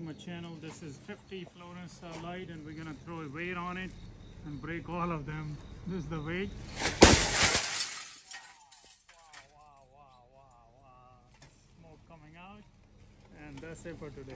my channel this is 50 Florence light and we're gonna throw a weight on it and break all of them. This is the weight. Wow wow wow wow wow. Smoke coming out. And that's it for today.